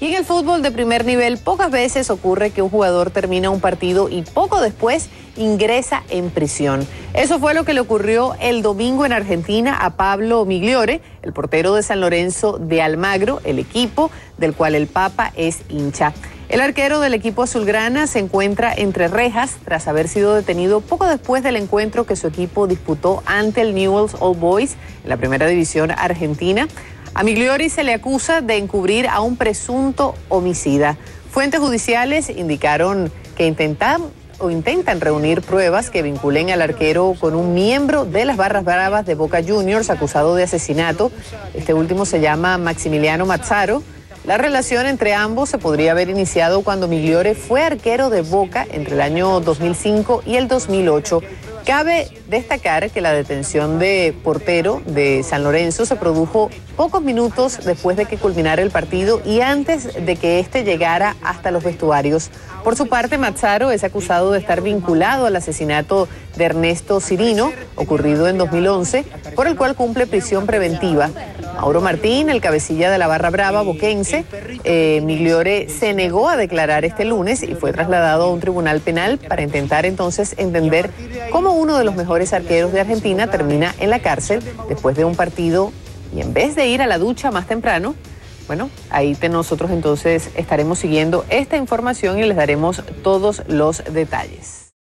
Y en el fútbol de primer nivel, pocas veces ocurre que un jugador termina un partido y poco después ingresa en prisión. Eso fue lo que le ocurrió el domingo en Argentina a Pablo Migliore, el portero de San Lorenzo de Almagro, el equipo del cual el Papa es hincha. El arquero del equipo azulgrana se encuentra entre rejas tras haber sido detenido poco después del encuentro que su equipo disputó ante el Newell's Old Boys en la primera división argentina. A Migliori se le acusa de encubrir a un presunto homicida. Fuentes judiciales indicaron que intentan o intentan reunir pruebas que vinculen al arquero con un miembro de las barras bravas de Boca Juniors acusado de asesinato. Este último se llama Maximiliano Mazzaro. La relación entre ambos se podría haber iniciado cuando Migliore fue arquero de Boca entre el año 2005 y el 2008 Cabe destacar que la detención de portero de San Lorenzo se produjo pocos minutos después de que culminara el partido y antes de que éste llegara hasta los vestuarios. Por su parte, Mazzaro es acusado de estar vinculado al asesinato de Ernesto Cirino, ocurrido en 2011, por el cual cumple prisión preventiva. Mauro Martín, el cabecilla de la barra brava boquense, eh, Migliore se negó a declarar este lunes y fue trasladado a un tribunal penal para intentar entonces entender cómo uno de los mejores arqueros de Argentina termina en la cárcel después de un partido y en vez de ir a la ducha más temprano, bueno, ahí nosotros entonces estaremos siguiendo esta información y les daremos todos los detalles.